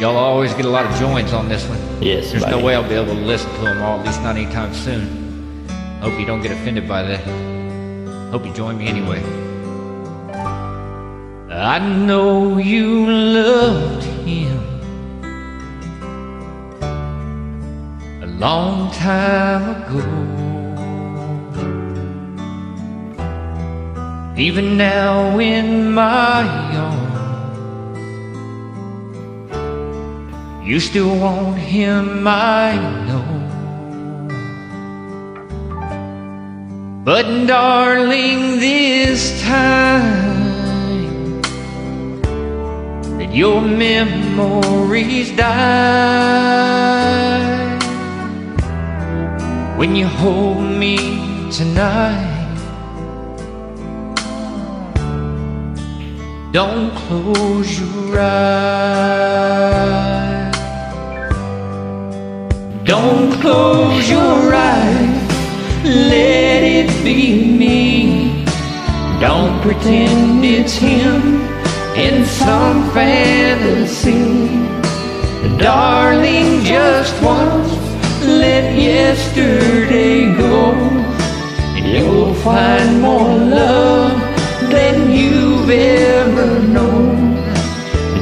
Y'all always get a lot of joins on this one. Yes, There's buddy. no way I'll be able to listen to them all, at least not anytime soon. Hope you don't get offended by that. Hope you join me anyway. I know you loved him a long time ago. Even now in my arms, you still want him, I know. But darling, this time that your memories die when you hold me tonight. Don't close your eyes. Don't close your eyes. Let it be me. Don't pretend it's him in some fantasy. Darling, just once let yesterday go. And you'll find more love than you've ever known.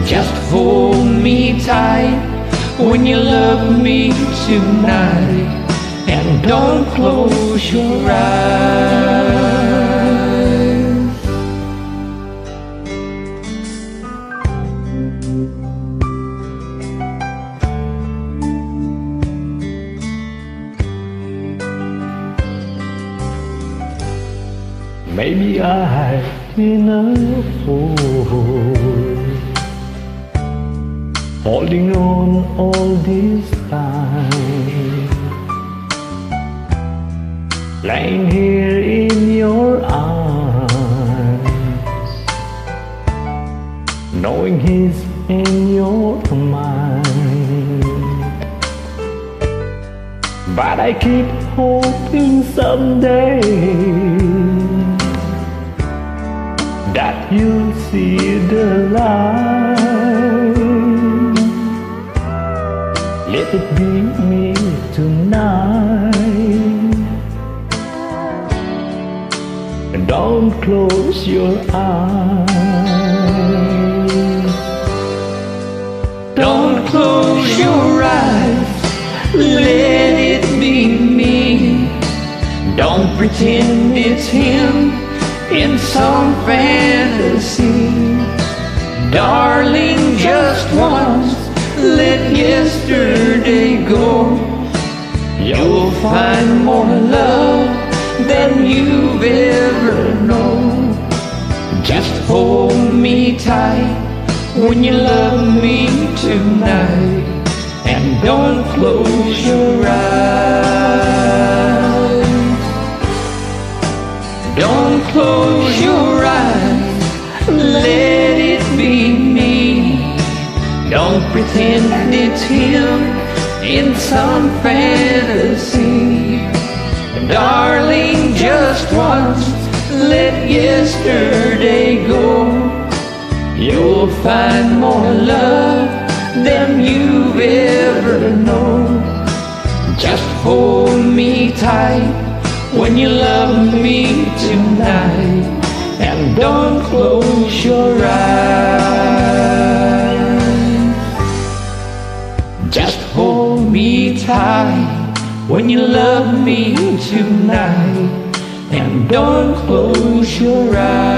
Just hold me tight when you love me tonight. And don't close your eyes. Maybe I've been a fool Holding on all this time Lying here in your arms Knowing he's in your mind But I keep hoping someday that you'll see the light. Let it be me tonight. And don't close your eyes. Don't close your eyes, let it be me. Don't pretend it's him in some fantasy. Darling, just once, let yesterday You'll find more love than you've ever known. Just hold me tight when you love me tonight. And don't close your eyes. Don't close your eyes. Let it be me. Don't pretend it's him in some fantasy. Darling, just once, let yesterday go. You'll find more love than you've ever known. Just hold me tight when you love me tonight. And don't close your eyes. Me tight when you love me tonight. And don't close your eyes.